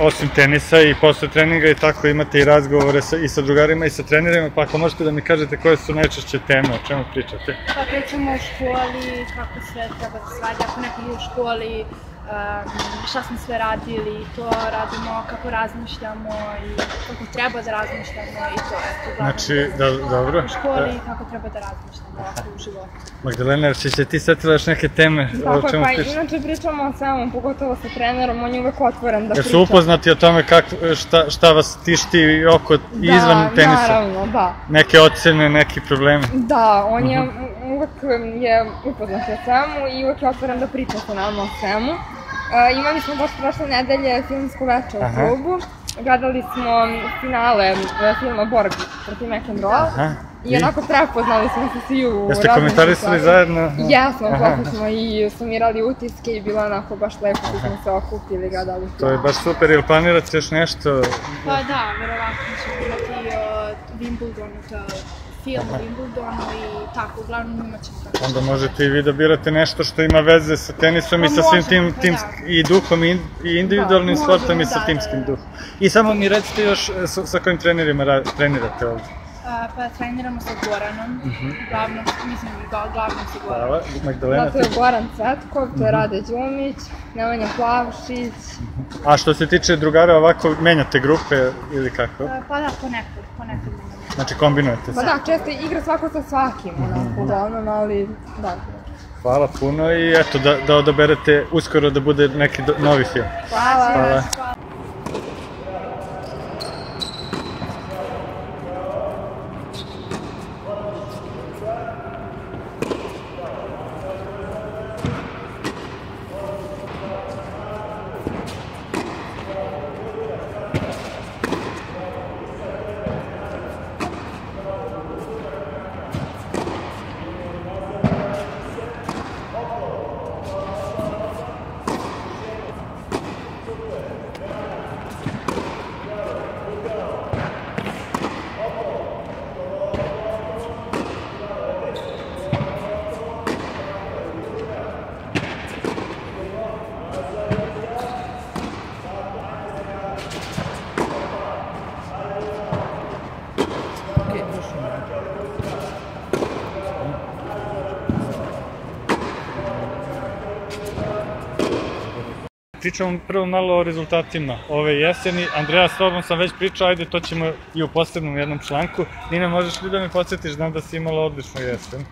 osim tenisa i posle treninga i tako imate i razgovore sa, i sa drugarima i sa trenerima, pa ako možete da mi kažete koje su najčešće teme, o čemu pričate? Pa pričamo o školi, kako sve treba da radi, ako neko u školi, šta smo sve radili i to radimo, kako razmišljamo i kako treba da razmišljamo i to. Eto, uglavnom, Znači, da, dobro. U školi i kako treba da razmišljamo ovako u životu. Magdalena, jer si se ti setila još neke teme o Tako je, čemu pa pričate? inače pričamo o svemu, pogotovo sa trenerom, on je uvek otvoren da Jer priča. su upoznati o tome kak, šta, šta vas tišti oko i izvan tenisa? Da, naravno, da. Neke ocene, neki problemi? Da, on je Mhm. uvek je upoznat o svemu i uvek je otvoren da priča sa nama o svemu. Imali smo baš prošle nedelje filmsku večer u klubu. Gledali smo finale e, filma Borg protiv McEnroe. I onako prepoznali smo se svi u Jeste komentarisali zajedno? Jesmo, plako smo i sumirali utiske i bilo onako baš lepo što smo se okupili, gledali To film. je baš super, ili planirate još nešto? Pa da, verovatno ćemo imati o Wimbledonu, to film o Wimbledonu i tako, uglavnom imat ćemo tako. Onda možete i vi da birate nešto što ima veze sa tenisom i Pa sa svim tim, pa tim da. i duhom i, i individualnim Da, sportom i sa da, timskim da, da. duhom. I samo mi recite još e, sa, sa kojim trenerima ra, trenirate ovde. A, pa treniramo sa Goranom, glavnom, mislim, glavnom sa Goranom. Hvala, Magdalena. Da, to je ti- Goran Cvetkov, Mhm. to je Rade Đumić, Nemanja Plavšić, A što se tiče drugara, ovako menjate grupe ili kako? A, Pa da, ponekad, ponekad imamo. Znači kombinujete Pa se. da, često igra svako sa svakim, Mhm. onako, uglavnom, ali da. Hvala puno i eto da, da odaberete uskoro da bude neki do, novi film. Hvala. Hvala. Pričamo prvo malo o rezultatima ove jeseni. Andreja, s tobom sam već pričao, ajde to ćemo i u posebnom jednom članku. Nina, možeš li da mi podsjetiš, znam da si imala odličnu jesen. E,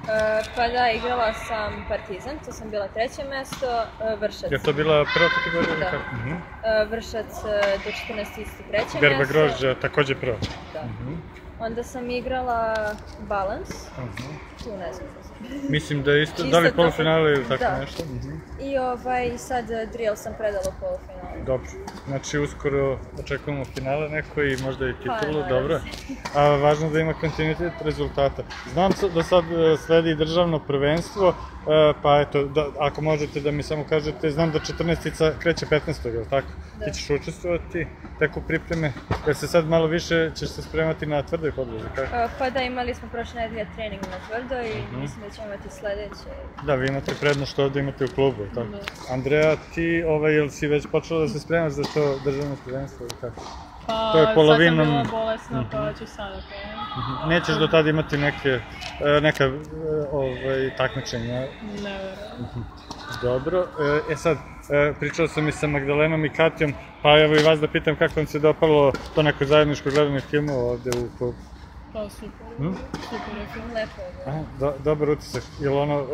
pa da, igrala sam Partizan, to sam bila treće mesto, e, Vršac. Je to bila prva kategorija ili Da. kako? Mhm. E, Vršac do 14 isto treće Berba mesto. grožđa, takođe prva. Da. Mhm. Onda sam igrala Balance, Mhm. tu ne znam sam. Mislim da isto, da li polufinale ili tako da. nešto? Mhm. I ovaj, sad Drill sam predala u polufinalu. Dobro, znači uskoro očekujemo finale neko i možda i titulu, dobro. A važno da ima kontinuitet rezultata. Znam da sad e, sledi državno prvenstvo, e, pa eto, da, ako možete da mi samo kažete, znam da 14-ica kreće 15. je li tako? Da. Ti ćeš učestvovati tek u pripreme, jer se sad malo više ćeš se spremati na tvrdoj podlozi, kako? E, pa da, imali smo prošle nedelje trening na tvrdo i Mhm. mislim da ćemo imati sledeće. Da, vi imate prednost što ovde imate u klubu, tako? Andreja, ti, ovaj, jel si već počela da se spremaš za to državno prvenstvo ili kako? Pa, To je polovinom- sad sam bila bolesna, pa ću sada krenuti. Nećeš do tada imati neke, e, neka e, ovaj, takmičenja. Ne verujem. Dobro. E, E sad, pričao sam i sa Magdalenom i Katjom, pa evo i vas da pitam kako vam se dopalo to neko zajedničko gledanje filmova ovde u klubu. Pa super, Hm? super je film. Lepo je do, dobar utisak. Jel ono,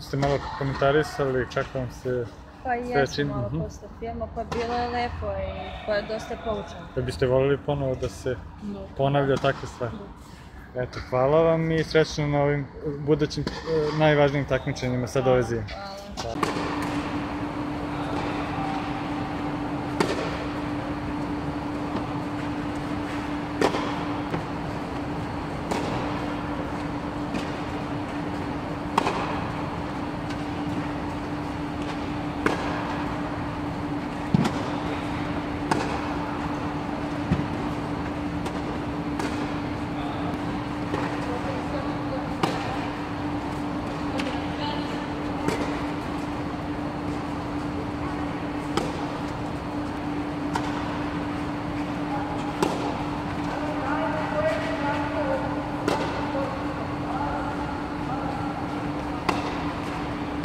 ste malo komentarisali kako vam se, Pa i ja sam malo mhm. posle filma, pa bilo je lepo i pa dosta poučeno. da biste voljeli ponovo da se Da. ponavlja takve stvari? Eto, hvala vam i srećno na ovim budućim e, najvažnijim takmičenjima sad ove zime. Hvala.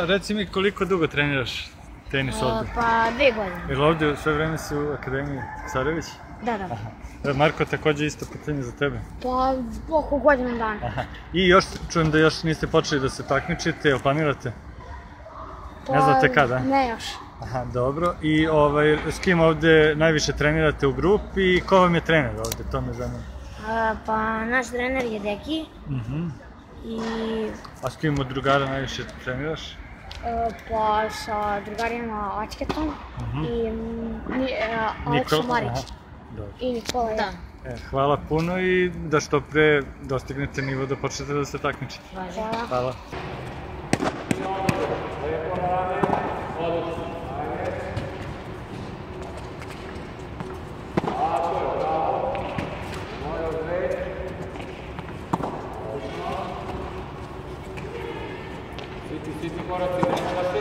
Reci mi koliko dugo treniraš tenis ovde? Pa dve godine. Jel ovde sve vreme si u Akademiji Carević? Da, da. E, Marko, takođe isto pitanje za tebe. Pa oko godinu dana. Aha. I još, čujem da još niste počeli da se takmičite, jel planirate? Pa, Ne znate kada? Ne još. Aha, dobro. I ovaj, s kim ovde najviše trenirate u grupi i ko vam je trener ovde, to me zanima. A, pa naš trener je Deki Mhm. i A s kim od drugara najviše treniraš? Pa sa drugarima Ačketom i mm, ni, e, Aleksa Niko- Marić aha, Dobro. i Nikola da. E, hvala puno i da što pre dostignete nivo da počnete da se takmičite. Hvala. Hvala. Vocês têm agora a